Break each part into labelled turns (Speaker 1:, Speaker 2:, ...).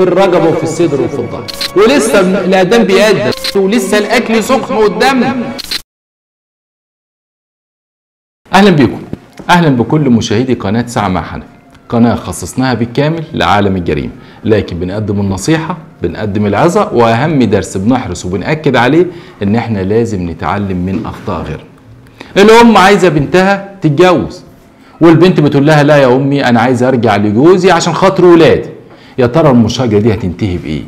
Speaker 1: في الرقبه وفي الصدر وفي الظهر ولسه الاذان بيأذن ولسه الأكل سخن قدامنا أهلا بكم أهلا بكل مشاهدي قناة ساعة مع حنفي. قناة خصصناها بالكامل لعالم الجريمة. لكن بنقدم النصيحة بنقدم العظة وأهم درس بنحرص وبنأكد عليه إن إحنا لازم نتعلم من أخطاء غيرنا. الأم عايزة بنتها تتجوز والبنت بتقول لها لا يا أمي أنا عايزة أرجع لجوزي عشان خاطر ولادي. يا ترى المشاجرة دي هتنتهي بإيه؟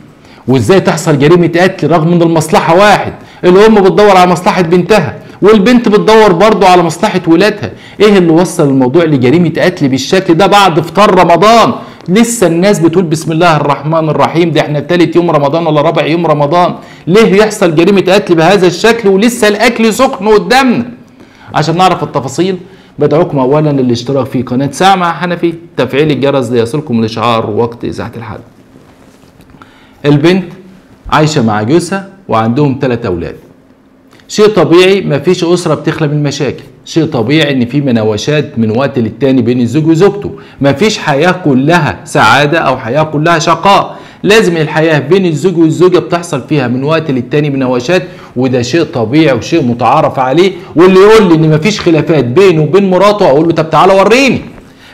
Speaker 1: وإزاي تحصل جريمة قتل رغم إن المصلحة واحد؟ الأم بتدور على مصلحة بنتها والبنت بتدور برضه على مصلحة ولادها. إيه اللي وصل الموضوع لجريمة قتل بالشكل ده بعد إفطار رمضان؟ لسه الناس بتقول بسم الله الرحمن الرحيم ده إحنا تالت يوم رمضان ولا رابع يوم رمضان. ليه يحصل جريمة قتل بهذا الشكل ولسه الأكل سخن قدامنا؟ عشان نعرف التفاصيل. بدعوكم اولا للاشتراك في قناة ساعه مع حنفي تفعيل الجرس ليصلكم الاشعار وقت اذاعه الحلقة البنت عايشة مع جوزها وعندهم ثلاث أولاد. شيء طبيعي مفيش أسرة بتخلى من مشاكل. شيء طبيعي إن في مناوشات من وقت للتاني بين الزوج وزوجته. مفيش حياة كلها سعادة أو حياة كلها شقاء. لازم الحياة بين الزوج والزوجة بتحصل فيها من وقت للتاني مناوشات وده شيء طبيعي وشيء متعارف عليه واللي يقول لي إن مفيش خلافات بينه وبين مراته أقول له طب تعالى وريني.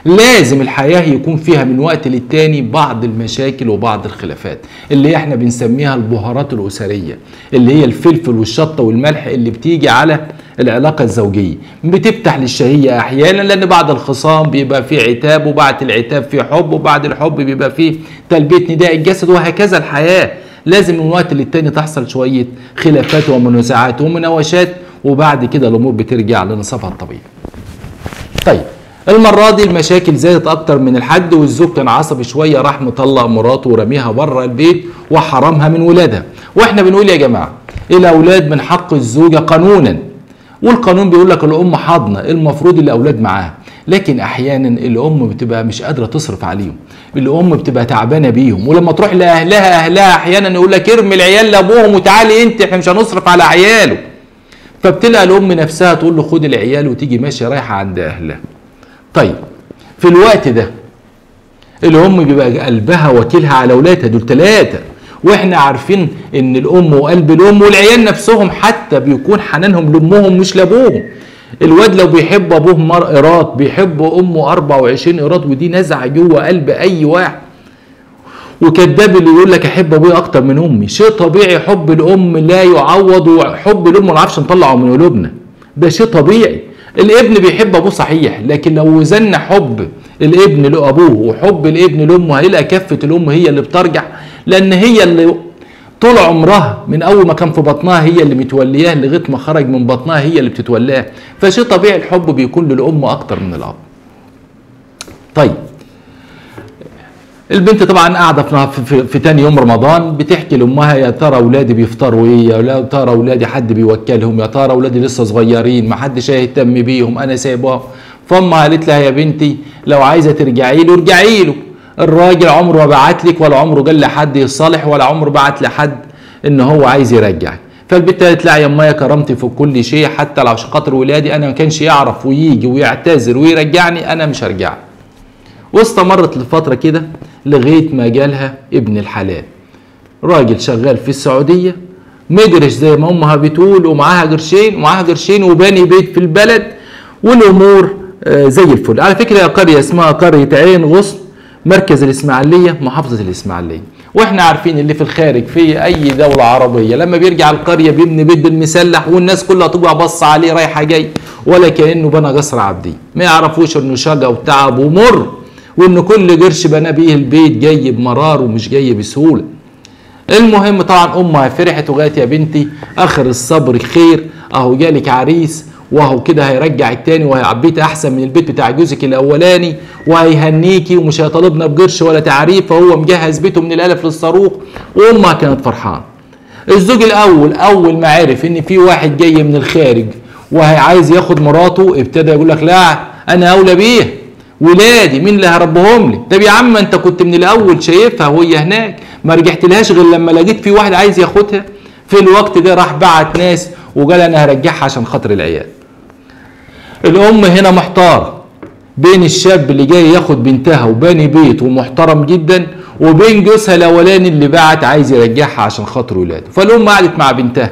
Speaker 1: لازم الحياة يكون فيها من وقت للتاني بعض المشاكل وبعض الخلافات اللي إحنا بنسميها البهارات الأسرية اللي هي الفلفل والشطة والملح اللي بتيجي على العلاقة الزوجية. بتفتح للشهية أحيانا لأن بعد الخصام بيبقى فيه عتاب وبعد العتاب فيه حب وبعد الحب بيبقى فيه تلبية نداء الجسد وهكذا الحياة. لازم من وقت للتاني تحصل شوية خلافات ومنازعات ومناوشات وبعد كده الأمور بترجع لنصابها الطبيعي. طيب المرة دي المشاكل زادت أكتر من الحد والزوج كان عصبي شوية راح مطلق مراته ورميها بره البيت وحرمها من ولادها. وإحنا بنقول يا جماعة الأولاد من حق الزوجة قانونا. والقانون بيقول لك الأم حاضنة المفروض الأولاد معاها. لكن أحيانا الأم بتبقى مش قادرة تصرف عليهم. الأم بتبقى تعبانة بيهم. ولما تروح لأهلها أهلها أحيانا يقول لك ارمي العيال لأبوهم وتعالي أنت إحنا مش هنصرف على عياله. فبتلقى الأم نفسها تقول له خد العيال وتيجي ماشية رايحة عند أهلها. طيب في الوقت ده الأم بيبقى قلبها واكلها على أولادها دول ثلاثة وإحنا عارفين ان الام وقلب الام والعيال نفسهم حتى بيكون حنانهم لامهم مش لابوهم. الواد لو بيحب ابوه مر قيراط بيحب امه 24 قيراط ودي نزعه جوه قلب اي واحد. وكذاب اللي يقول لك احب ابويا أكتر من امي. شيء طبيعي حب الام لا يعوض وحب الام ما نعرفش نطلعه من قلوبنا. ده شيء طبيعي. الابن بيحب ابوه صحيح لكن لو وزننا حب الابن لابوه وحب الابن لامه هيلاقي كفة الام هي اللي بترجح لأن هي اللي طول عمرها من أول ما كان في بطنها هي اللي متولياه لغاية ما خرج من بطنها هي اللي بتتولاه. فشيء طبيعي الحب بيكون للأم أكتر من الأب. طيب. البنت طبعا قاعدة في, في, في تاني يوم رمضان بتحكي لأمها يا ترى أولادي بيفطروا إيه؟ يا ترى أولادي حد بيوكلهم؟ يا ترى أولادي لسه صغيرين؟ ما حدش هيهتم بيهم أنا سايبهم. فأمها قالت لها يا بنتي لو عايزة ترجعي له ارجعي له. الراجل عمره ما بعت لك ولا عمره قال لحد يصالح ولا عمره بعت لحد إن هو عايز يرجعك. قالت لها يا امي كرامتي في كل شيء حتى لو عشان خاطر ولادي أنا ما كانش يعرف ويجي ويعتذر ويرجعني أنا مش هرجع. واستمرت لفترة كده لغاية ما جالها ابن الحلال. راجل شغال في السعودية مدرش زي ما أمها بتقول ومعاها قرشين ومعاها قرشين وباني بيت في البلد والأمور زي الفل. على فكرة قرية اسمها قرية عين غصن مركز الإسماعيلية محافظة الإسماعيلية. وإحنا عارفين اللي في الخارج في أي دولة عربية لما بيرجع القرية بيبني بيت بالمسلح والناس كلها تبقى بص عليه رايحة جاي. ولا كانه بنى قصر عبدي ما يعرفوش إنه شقى وتعب ومر وان كل قرش بنى بيه البيت جاي بمرار ومش جاي بسهوله المهم طبعا أمها فرحت وقالت يا بنتي آخر الصبر خير أهو جالك عريس وهو كده هيرجع التاني وهيعبيت أحسن من البيت بتاع جوزك الأولاني وهيهنيكي ومش هيطالبنا بقرش ولا تعريف فهو مجهز بيته من الألف للصاروخ وأمها كانت فرحانة. الزوج الأول أول ما عرف إن في واحد جاي من الخارج وعايز ياخد مراته ابتدى يقول لك لا أنا أولى بيه. ولادي مين اللي هربهم لي؟ طب يا عم أنت كنت من الأول شايفها وهي هناك ما رجعتلهاش غير لما لقيت في واحد عايز ياخدها. في الوقت ده راح بعت ناس وقال أنا هرجعها عشان خاطر العيال. الأم هنا محتارة بين الشاب اللي جاي ياخد بنتها وباني بيت ومحترم جدا وبين جوزها الأولاني اللي بعت عايز يرجعها عشان خاطر ولاده. فالأم قعدت مع بنتها.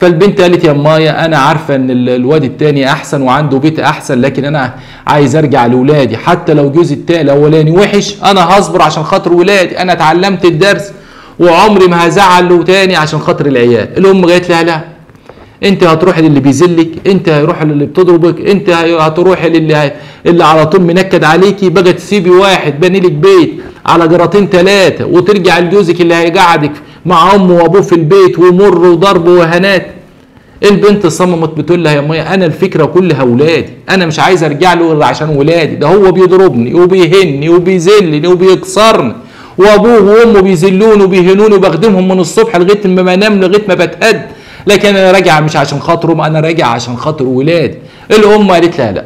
Speaker 1: فالبنت قالت يا مايا أنا عارفة إن ال- الواد التاني أحسن وعنده بيت أحسن لكن أنا عايز أرجع لاولادي حتى لو جوزي التاني الأولاني وحش أنا هصبر عشان خاطر ولادي. أنا اتعلمت الدرس وعمري ما هزعل له تاني عشان خاطر العيال. الأم قالت لها لا. انت هتروح للي بيذلك انت هيروح للي بتضربك انت هي- هتروح للي هي- اللي على طول منكد عليكي بقى تسيبي واحد بني لك بيت على جراتين ثلاثة وترجع لجوزك اللي هيقعدك مع أمه وأبوه في البيت ومر وضرب وهنات. البنت صممت بتقول لها يا مايا أنا الفكرة كلها ولادي أنا مش عايز أرجع له عشان ولادي ده هو بيضربني وبيهني وبيذلني وبيكسرني. وأبوه وأمه بيذلوني وبيهنوني وبخدمهم من الصبح لغاية ما بنام لغاية ما بتهد لكن أنا راجع مش عشان خاطرهم أنا راجع عشان خاطر ولادي الام قالت لها لا.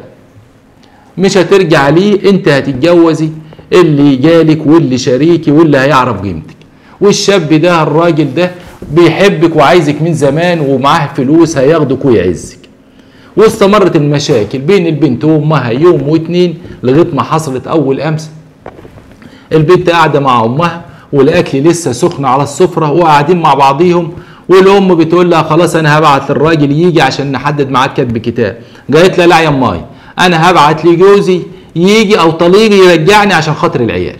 Speaker 1: مش هترجع ليه أنت هتتجوزي. اللي جالك واللي شريكي واللي هيعرف قيمتك. والشاب ده الراجل ده بيحبك وعايزك من زمان ومعاه فلوس هياخدك ويعزك. واستمرت المشاكل بين البنت وأمها يوم واتنين لغاية ما حصلت أول أمس. البنت قاعدة مع أمها والأكل لسه سخن على السفرة وقاعدين مع بعضيهم. والأم بتقول لها خلاص أنا هبعت للراجل يجي عشان نحدد ميعاد كتب كتاب. قالت لها لا يا ماي أنا هبعت لجوزي يجي أو طليقي يرجعني عشان خاطر العيال.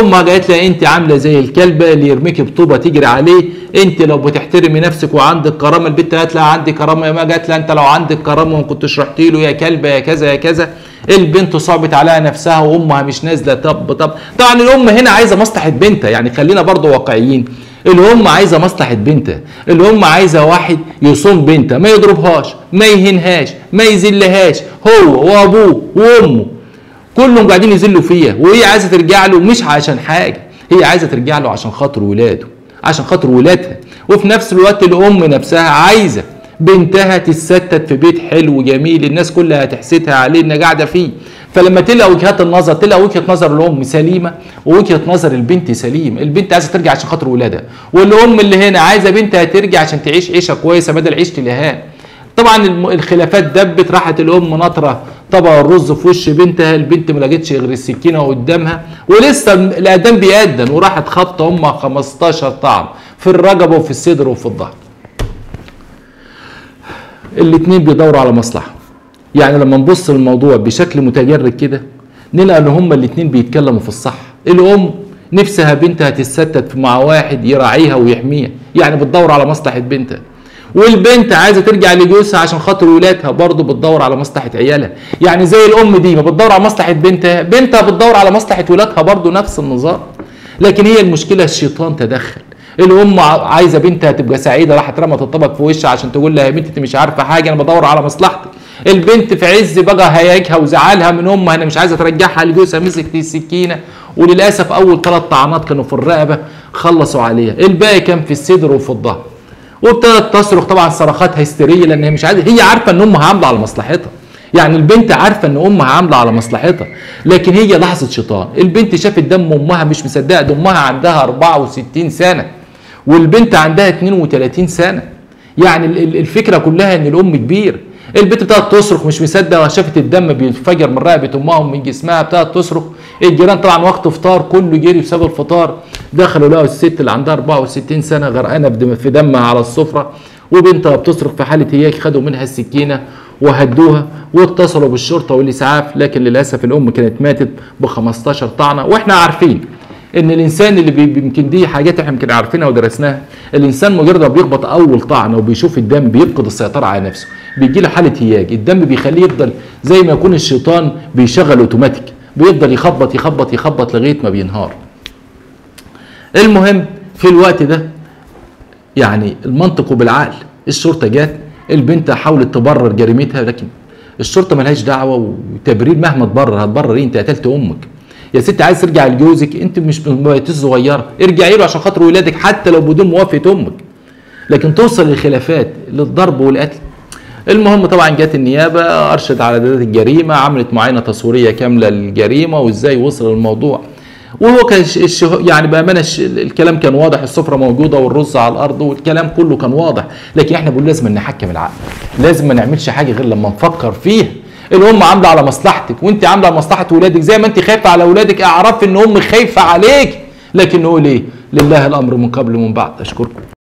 Speaker 1: امها قالت لها أنت عاملة زي الكلبه اللي يرميكي بطوبة تجري عليه. أنت لو بتحترمي نفسك وعندك كرامة البنت قالت لها عندي كرامة. يا ما قالت لها أنت لو عندك كرامة ما كنتش رحت له يا كلبه يا كذا يا كذا. البنت صعبت عليها نفسها وأمها مش نازلة. طب طب. طبعا الأم هنا عايزة مصلحة بنتها يعني خلينا برضو واقعيين. الام عايزة مصلحة بنتها الام عايزة واحد يصوم بنتها ما يضربهاش ما يهنهاش ما يذلهاش هو وأبوه وأمه. كلهم قاعدين يذلوا فيها وهي عايزة ترجع له مش عشان حاجة هي عايزة ترجع له عشان خاطر ولاده عشان خاطر ولادها. وفي نفس الوقت الأم نفسها عايزة بنتها تتستت في بيت حلو جميل الناس كلها هتحسدها عليه إنها قاعدة فيه. فلما تلقى وجهات النظر تلقى وجهة نظر الأم سليمة ووجهة نظر البنت سليم البنت عايزة ترجع عشان خاطر ولادها. والأم اللي هنا عايزة بنتها ترجع عشان تعيش عيشة كويسة بدل عيشة الاهان طبعا الخلافات دبت راحت الأم ناطرة طبق الرز في وش بنتها. البنت ما لقتش غير السكينة قدامها. ولسه الاذان بيأذن. وراحت خبطة أمها 15 طعن في الرقبة وفي الصدر وفي الظهر. الاتنين بيدوروا على مصلحة. يعني لما نبص للموضوع بشكل متجرد كده نلقى إن هما الاتنين بيتكلموا في الصح. الأم نفسها بنتها تتستت مع واحد يراعيها ويحميها يعني بتدور على مصلحة بنتها. والبنت عايزة ترجع لجوزها عشان خاطر ولادها برضه بتدور على مصلحة عيالها. يعني زي الأم دي ما بتدور على مصلحة بنتها بنتها بتدور على مصلحة ولادها برضه نفس النظام. لكن هي المشكلة الشيطان تدخل. الأم عايزة بنتها تبقى سعيدة راحت رمت الطبق في وشها عشان تقول لها يا بنتي أنت مش عارفة حاجة أنا بدور على مصلحتك. البنت في عز بقى هياجها وزعلها من أمها أنا مش عايزة ترجعها لجوزها مسكت السكينة. وللأسف أول ثلاث طعنات كانوا في الرقبة خلصوا عليها. الباقي كان في الصدر وفي الظهر. وابتدت تصرخ طبعا صرخات هستيرية لأن هي مش عايزة هي عارفة إن أمها عاملة على مصلحتها. يعني البنت عارفة إن أمها عاملة على مصلحتها. لكن هي لحظة شيطان. البنت شافت دم أمها مش مصدقة ده أمها عندها 64 سنة. والبنت عندها 32 سنة. يعني ال- ال- الفكرة كلها إن الأم كبيرة. البنت ابتدت تصرخ مش مصدقة شافت الدم بينفجر من رقبة امها ومن جسمها ابتدت تصرخ. الجيران طبعا وقت فطار كله جري بسبب الفطار. دخلوا لقوا الست اللي عندها 64 سنة غرقانة في دمها على السفرة وبنتها بتصرخ في حالة هياج خدوا منها السكينة وهدوها واتصلوا بالشرطة والإسعاف لكن للأسف الأم كانت ماتت ب 15 طعنة وإحنا عارفين إن الإنسان اللي يمكن دي حاجات إحنا يمكن عارفينها ودرسناها. الإنسان مجرد ما بيخبط أول طعنه وبيشوف الدم بيفقد السيطرة على نفسه. بيجي له حالة هياج. الدم بيخليه يفضل زي ما يكون الشيطان بيشغل أوتوماتيك. بيفضل يخبط يخبط يخبط لغاية ما بينهار. المهم في الوقت ده يعني المنطق وبالعقل الشرطة جت. البنت حاولت تبرر جريمتها لكن الشرطة ملهاش دعوة وتبرير مهما تبرر هتبرر إيه؟ أنت قتلت أمك. يا ست عايز ترجع لجوزك انت مش ما بقيتيش صغيره ارجعي له عشان خاطر ولادك حتى لو بدون موافقة أمك. لكن توصل للخلافات للضرب والقتل. المهم طبعا جت النيابة أرشد على دلالات الجريمة عملت معاينة تصويرية كاملة للجريمة وإزاي وصل الموضوع. وهو كان. يعني بأمانة. الكلام كان واضح السفرة موجودة والرز على الأرض والكلام كله كان واضح. لكن إحنا بنقول لازم نحكم العقل. لازم ما نعملش حاجة غير لما نفكر فيها الأم عاملة على مصلحتك وأنت عاملة على مصلحة ولادك زي ما أنت خايفة على ولادك أعرف إن أمك خايفة عليك لكن نقول إيه؟ لله الأمر من قبل ومن بعد. أشكركم.